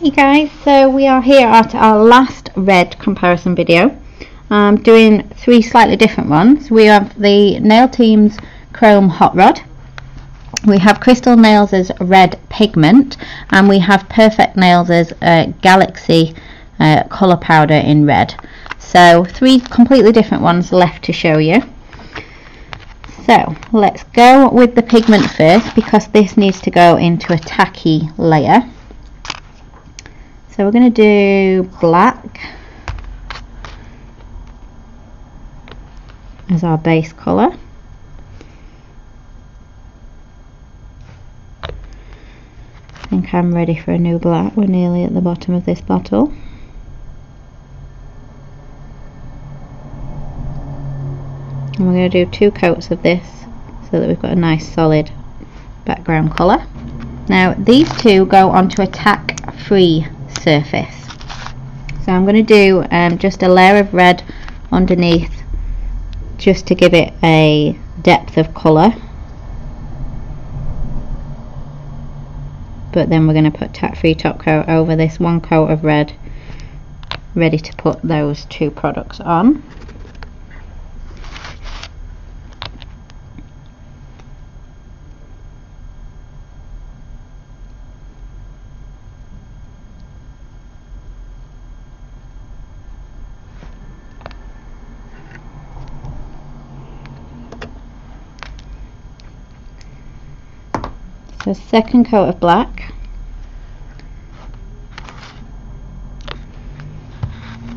Hey guys, so we are here at our last red comparison video. I'm doing three slightly different ones. We have the Nail Team's Chrome Hot Rod. We have Crystal Nails' Red Pigment. And we have Perfect Nails' uh, Galaxy uh, Colour Powder in red. So three completely different ones left to show you. So let's go with the pigment first because this needs to go into a tacky layer. So we're going to do black as our base colour. I think I'm ready for a new black. We're nearly at the bottom of this bottle. And we're going to do two coats of this so that we've got a nice solid background colour. Now these two go onto a tack free surface. So I'm going to do um, just a layer of red underneath just to give it a depth of colour. But then we're going to put tack free top coat over this one coat of red ready to put those two products on. So second coat of black.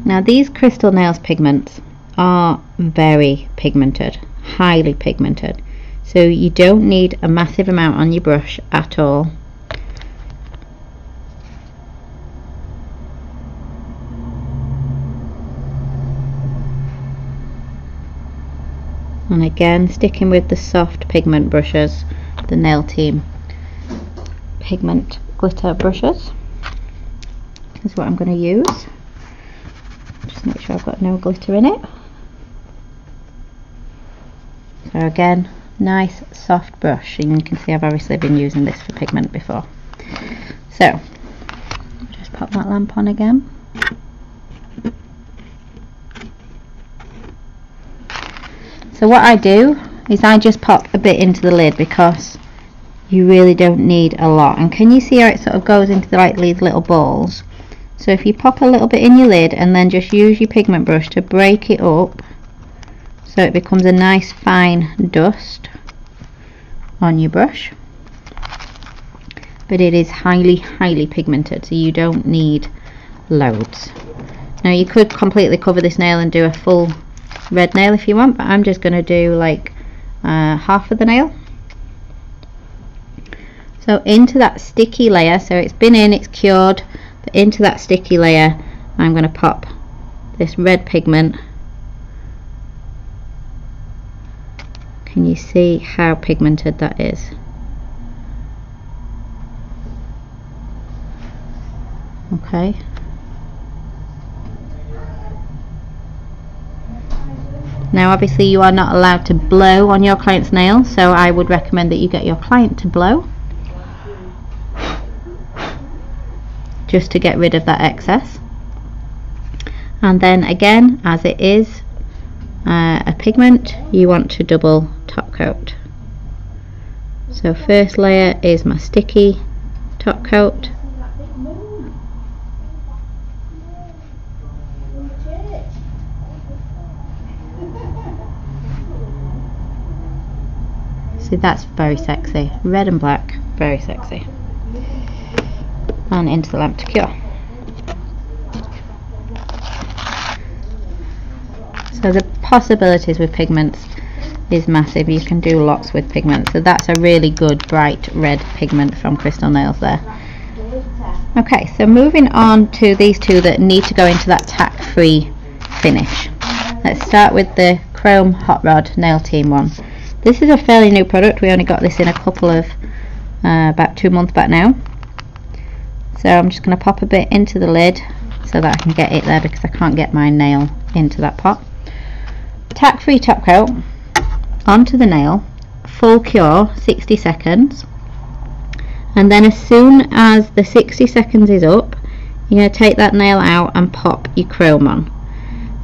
Now these Crystal Nails pigments are very pigmented, highly pigmented. So you don't need a massive amount on your brush at all. And again, sticking with the soft pigment brushes, the nail team pigment glitter brushes. Is what I'm going to use. Just make sure I've got no glitter in it. So again nice soft brush and you can see I've obviously been using this for pigment before. So just pop that lamp on again. So what I do is I just pop a bit into the lid because you really don't need a lot. And can you see how it sort of goes into the, like these little balls? So if you pop a little bit in your lid and then just use your pigment brush to break it up so it becomes a nice fine dust on your brush. But it is highly highly pigmented so you don't need loads. Now you could completely cover this nail and do a full red nail if you want but I'm just going to do like uh, half of the nail so into that sticky layer so it's been in it's cured but into that sticky layer I'm going to pop this red pigment. Can you see how pigmented that is? Okay. Now obviously you are not allowed to blow on your client's nail so I would recommend that you get your client to blow just to get rid of that excess. And then again as it is uh, a pigment you want to double top coat. So first layer is my sticky top coat. See that's very sexy. Red and black very sexy and into the lamp to cure. So the possibilities with pigments is massive. You can do lots with pigments. So that's a really good bright red pigment from Crystal Nails there. Okay, so moving on to these two that need to go into that tack-free finish. Let's start with the Chrome Hot Rod Nail Team one. This is a fairly new product. We only got this in a couple of, uh, about two months back now so I'm just going to pop a bit into the lid so that I can get it there because I can't get my nail into that pot tack free top coat onto the nail full cure 60 seconds and then as soon as the 60 seconds is up you're going to take that nail out and pop your chrome on.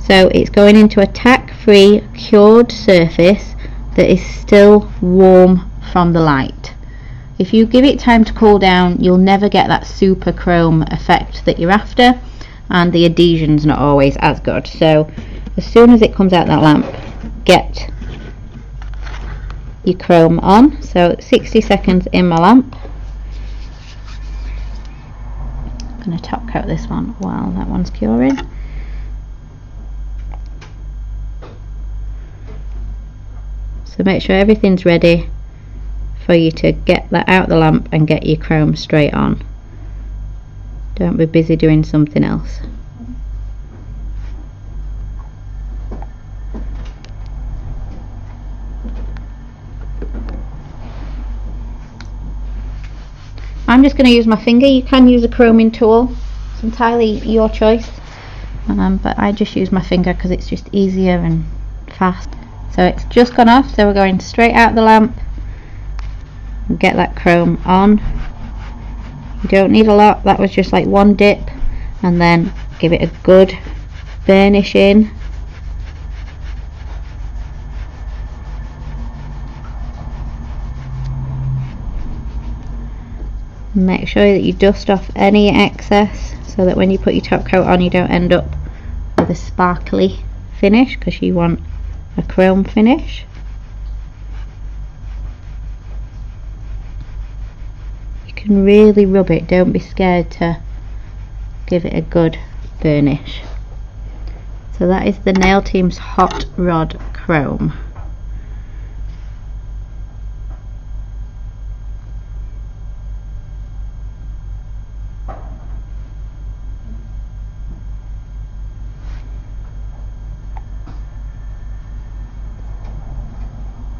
So it's going into a tack-free cured surface that is still warm from the light. If you give it time to cool down, you'll never get that super chrome effect that you're after, and the adhesion's not always as good. So as soon as it comes out that lamp, get your chrome on. So 60 seconds in my lamp. I'm going to top coat this one while that one's curing. So make sure everything's ready for you to get that out the lamp and get your chrome straight on. Don't be busy doing something else. I'm just going to use my finger. You can use a chroming tool. It's entirely your choice. Um, but I just use my finger because it's just easier and fast. So it's just gone off. So we're going straight out the lamp. Get that chrome on. You don't need a lot. That was just like one dip. And then give it a good burnish in make sure that you dust off any excess so that when you put your top coat on you don't end up with a sparkly finish because you want a chrome finish can really rub it. Don't be scared to give it a good burnish. So that is the Nail Team's Hot Rod Chrome.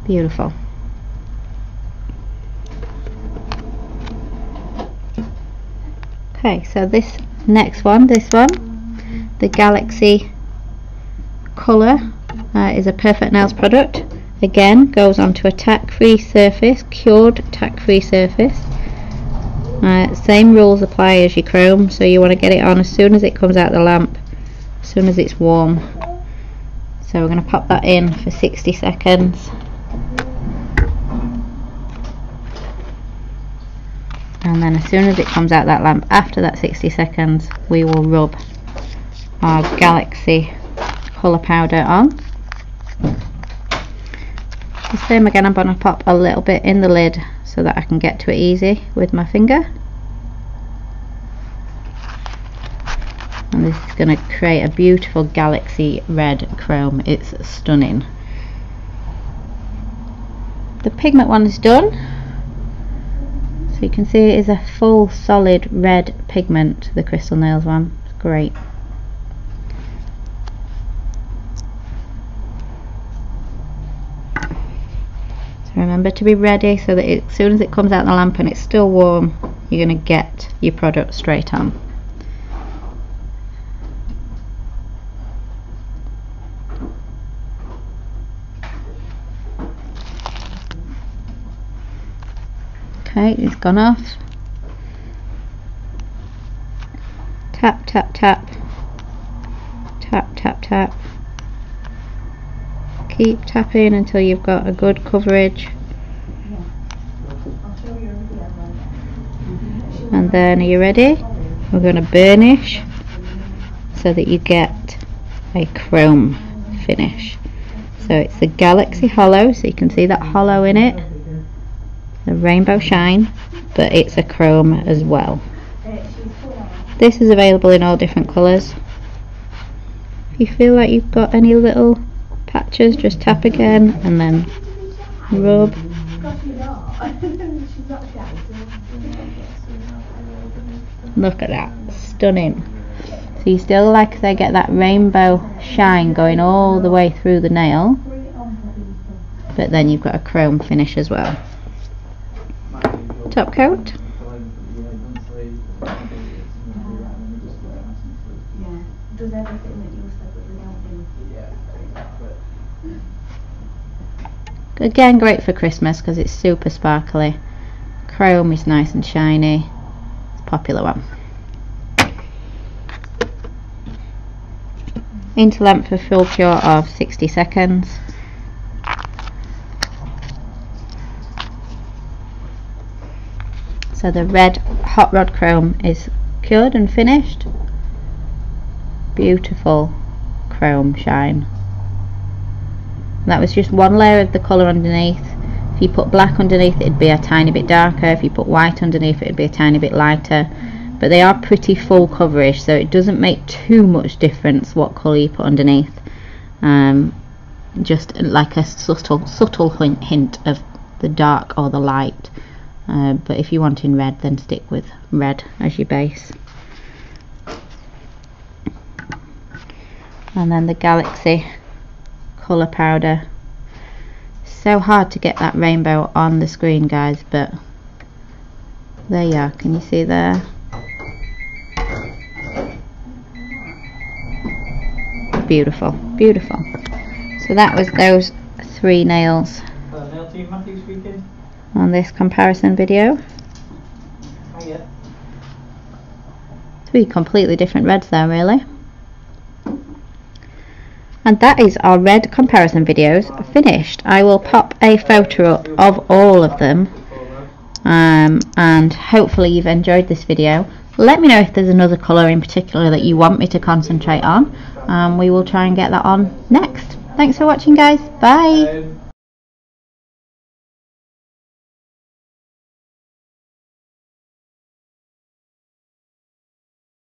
Beautiful. Okay, so this next one, this one, the Galaxy Colour uh, is a Perfect Nails product. Again, goes onto a tack-free surface, cured tack-free surface. Uh, same rules apply as your chrome, so you want to get it on as soon as it comes out the lamp, as soon as it's warm. So we're going to pop that in for 60 seconds. And then as soon as it comes out that lamp after that 60 seconds we will rub our Galaxy colour powder on. The same again I'm going to pop a little bit in the lid so that I can get to it easy with my finger. And this is going to create a beautiful galaxy red chrome. It's stunning. The pigment one is done so you can see it is a full solid red pigment, the Crystal Nails one. It's great. So remember to be ready so that it, as soon as it comes out the lamp and it's still warm, you're going to get your product straight on. Okay, it's gone off. Tap, tap, tap. Tap, tap, tap. Keep tapping until you've got a good coverage. And then are you ready? We're going to burnish so that you get a chrome finish. So it's the Galaxy Holo, so you can see that hollow in it the rainbow shine but it's a chrome as well. This is available in all different colours. If you feel like you've got any little patches? Just tap again and then rub. Look at that. Stunning. So you still like they get that rainbow shine going all the way through the nail but then you've got a chrome finish as well top coat. Again, great for Christmas because it's super sparkly. Chrome is nice and shiny. It's a popular one. Interlamp for full cure of 60 seconds. So the red hot rod chrome is cured and finished. Beautiful chrome shine. That was just one layer of the colour underneath. If you put black underneath it'd be a tiny bit darker. If you put white underneath it'd be a tiny bit lighter. But they are pretty full coverage so it doesn't make too much difference what colour you put underneath. Um, just like a subtle, subtle hint of the dark or the light. Uh, but if you want in red then stick with red as your base. And then the Galaxy colour powder. So hard to get that rainbow on the screen guys but there you are, can you see there? Beautiful, beautiful. So that was those three nails on this comparison video. Three completely different reds there really. And that is our red comparison videos finished. I will pop a photo up of all of them. Um, and hopefully you've enjoyed this video. Let me know if there's another colour in particular that you want me to concentrate on. Um, we will try and get that on next. Thanks for watching guys. Bye.